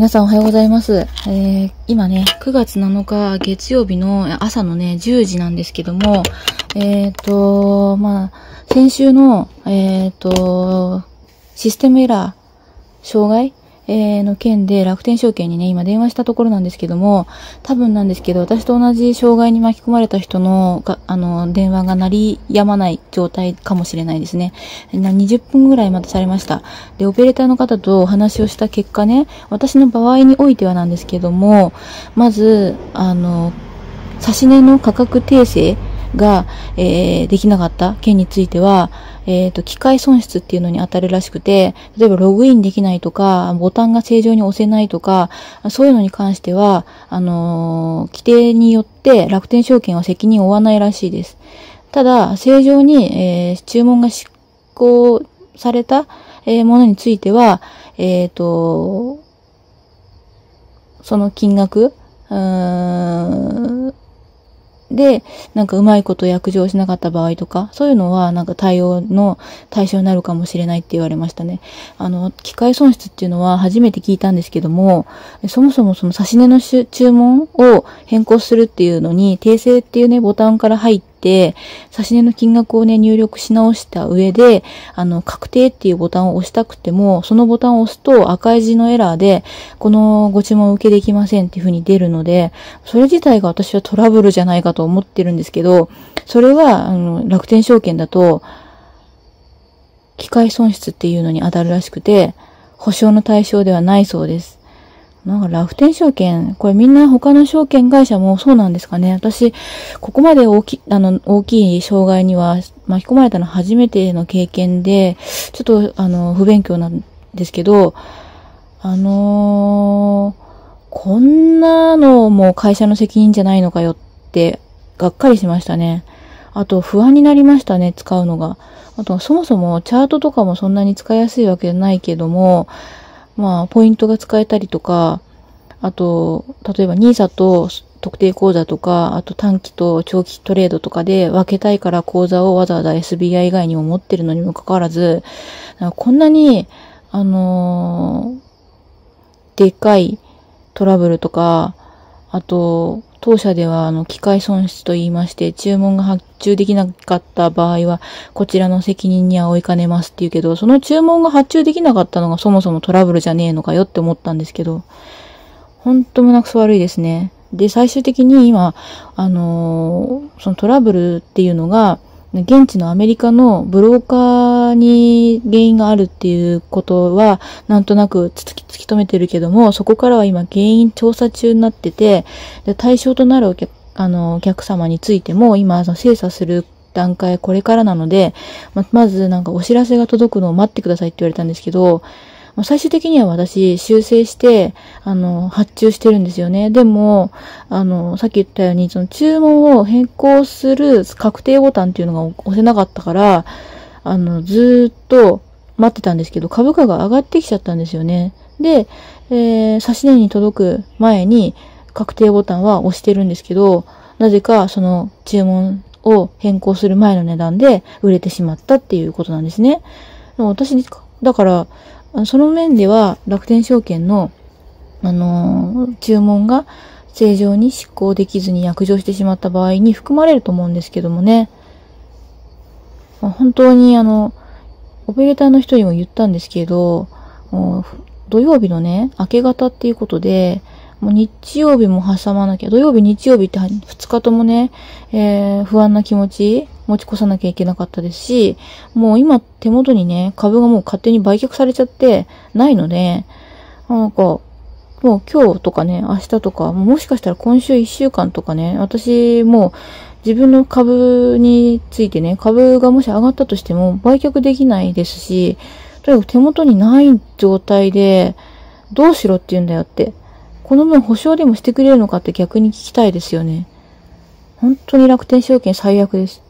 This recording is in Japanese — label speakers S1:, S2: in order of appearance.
S1: 皆さんおはようございます。えー、今ね、9月7日月曜日の朝のね、10時なんですけども、えっ、ー、と、まあ、先週の、えっ、ー、と、システムエラー、障害えー、の件で楽天証券にね、今電話したところなんですけども、多分なんですけど、私と同じ障害に巻き込まれた人の、あの、電話が鳴り止まない状態かもしれないですね。20分ぐらい待たされました。で、オペレーターの方とお話をした結果ね、私の場合においてはなんですけども、まず、あの、差し値の価格訂正が、えー、できなかった件については、えっ、ー、と、機械損失っていうのに当たるらしくて、例えばログインできないとか、ボタンが正常に押せないとか、そういうのに関しては、あのー、規定によって楽天証券は責任を負わないらしいです。ただ、正常に、えー、注文が執行された、えー、ものについては、えっ、ー、と、その金額、うーんで、なんかうまいこと約定しなかった場合とか、そういうのはなんか対応の対象になるかもしれないって言われましたね。あの、機械損失っていうのは初めて聞いたんですけども、そもそもその差し値の注文を変更するっていうのに、訂正っていうね、ボタンから入って、て、差し値の金額をね、入力し直した上で、あの、確定っていうボタンを押したくても、そのボタンを押すと赤い字のエラーで、このご注文受けできませんっていう風に出るので、それ自体が私はトラブルじゃないかと思ってるんですけど、それは、あの、楽天証券だと、機械損失っていうのに当たるらしくて、保証の対象ではないそうです。なんか楽天証券、これみんな他の証券会社もそうなんですかね。私、ここまで大き、あの、大きい障害には巻き込まれたの初めての経験で、ちょっと、あの、不勉強なんですけど、あのー、こんなのも会社の責任じゃないのかよって、がっかりしましたね。あと、不安になりましたね、使うのが。あと、そもそもチャートとかもそんなに使いやすいわけじゃないけども、まあ、ポイントが使えたりとか、あと、例えば NISA と特定口座とか、あと短期と長期トレードとかで分けたいから口座をわざわざ SBI 以外にも持ってるのにもかかわらず、こんなに、あのー、でっかいトラブルとか、あと、当社では、あの、機械損失と言いまして、注文が発注できなかった場合は、こちらの責任には追いかねますって言うけど、その注文が発注できなかったのがそもそもトラブルじゃねえのかよって思ったんですけど、ほんと胸くそ悪いですね。で、最終的に今、あのー、そのトラブルっていうのが、現地のアメリカのブローカーに原因があるっていうことは、なんとなく突き突き止めてるけども、そこからは今原因調査中になってて、で対象となるお客あのお客様についても今、精査する段階これからなので、ままずなんかお知らせが届くのを待ってくださいって言われたんですけど、最終的には私修正して、あの、発注してるんですよね。でも、あの、さっき言ったように、その注文を変更する確定ボタンっていうのが押せなかったから、あの、ずっと待ってたんですけど、株価が上がってきちゃったんですよね。で、えー、差し値に届く前に確定ボタンは押してるんですけど、なぜかその注文を変更する前の値段で売れてしまったっていうことなんですね。でも私、だから、その面では楽天証券の、あのー、注文が正常に執行できずに約定してしまった場合に含まれると思うんですけどもね。まあ、本当にあの、オペレーターの人にも言ったんですけど、土曜日のね、明け方っていうことで、もう日曜日も挟まなきゃ、土曜日、日曜日って2日ともね、えー、不安な気持ち持ち越さなきゃいけなかったですし、もう今手元にね、株がもう勝手に売却されちゃってないので、なんか、もう今日とかね、明日とか、もしかしたら今週1週間とかね、私もう自分の株についてね、株がもし上がったとしても売却できないですし、とにかく手元にない状態で、どうしろって言うんだよって。この分保証でもしてくれるのかって逆に聞きたいですよね。本当に楽天証券最悪です。